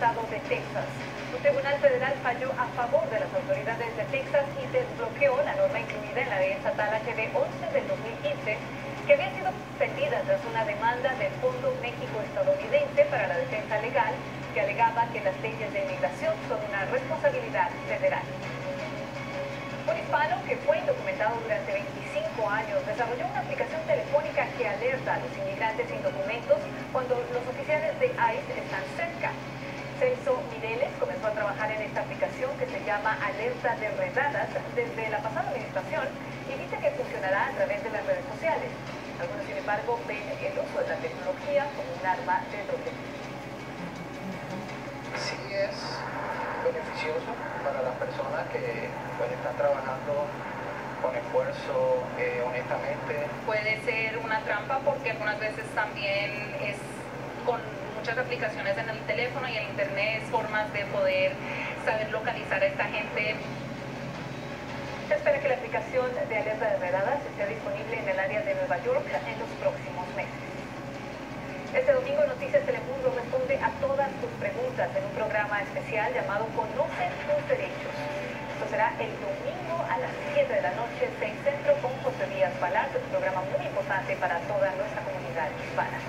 estado de Texas. Un tribunal federal falló a favor de las autoridades de Texas y desbloqueó la norma incluida en la ley estatal HB 11 del 2015 que había sido suspendida tras una demanda del Fondo México-Estadounidense para la Defensa Legal que alegaba que las leyes de inmigración son una responsabilidad federal. Un hispano que fue indocumentado durante 25 años desarrolló una aplicación telefónica que alerta a los inmigrantes sin documentos cuando los oficiales de ICE están cerca. Comenzó a trabajar en esta aplicación que se llama Alerta de Redadas desde la pasada administración y dice que funcionará a través de las redes sociales. Algunos, sin embargo, ven el uso de la tecnología como un arma de doble Sí es beneficioso para las personas que pues, están trabajando con esfuerzo, eh, honestamente. Puede ser una trampa porque algunas veces también es con muchas aplicaciones en el teléfono y en internet, formas de poder saber localizar a esta gente. Se espera que la aplicación de alerta de redadas esté disponible en el área de Nueva York en los próximos meses. Este domingo Noticias Telemundo responde a todas tus preguntas en un programa especial llamado Conoce tus derechos. Esto será el domingo a las 7 de la noche, 6 Centro con José Díaz Balart, un programa muy importante para toda nuestra comunidad hispana.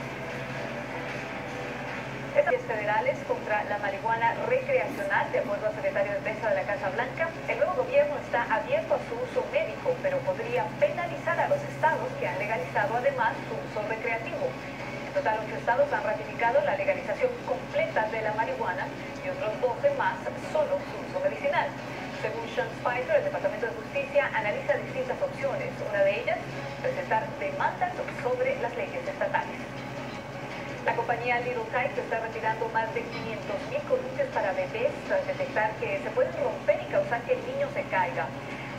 Estas federales contra la marihuana recreacional, de acuerdo al secretario de Defensa de la Casa Blanca, el nuevo gobierno está abierto a su uso médico, pero podría penalizar a los estados que han legalizado además su uso recreativo. En total, ocho estados han ratificado la legalización completa de la marihuana y otros 12 más solo su uso medicinal. Según Sean Spicer, el Departamento de Justicia analiza distintas opciones. Una de ellas, presentar demandas sobre las leyes estatales. La compañía Little Tights está retirando más de 500.000 columpios para bebés tras detectar que se pueden romper y causar que el niño se caiga.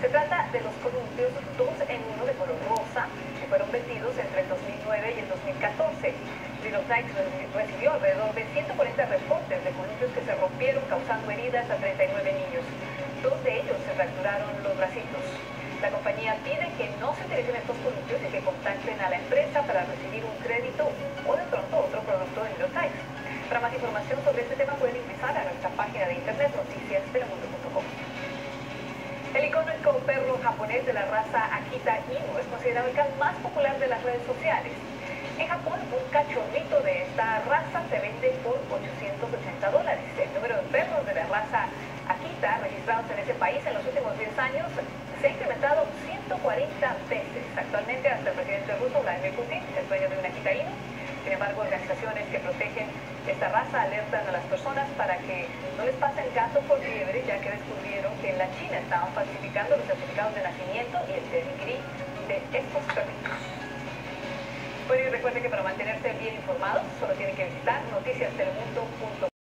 Se trata de los columpios dos en uno de color rosa que fueron vendidos entre el 2009 y el 2014. Little Tights recibió alrededor de 140 reportes de columpios que se rompieron causando heridas a 39 niños. Dos de ellos se fracturaron los bracitos. La compañía pide que no se utilicen estos columpios y que contacten a la empresa para recibir un crédito más información sobre este tema pueden ingresar a nuestra página de internet noticiastelemundo.com. El icónico perro japonés de la raza Akita Inu es considerado el can más popular de las redes sociales. En Japón, un cachorrito de esta raza se vende por 880 dólares. El número de perros de la raza Akita registrados en ese país en los últimos 10 años se ha incrementado 140 veces. Actualmente, hasta el presidente ruso Vladimir Putin es dueño de un Akita Inu. Sin embargo, organizaciones que protegen esta raza alertan a las personas para que no les pasen gato por liebre, ya que descubrieron que en la China estaban falsificando los certificados de nacimiento y el pedigrí de estos perritos. Bueno, y recuerde que para mantenerse bien informados, solo tienen que visitar noticiastelemundo.com.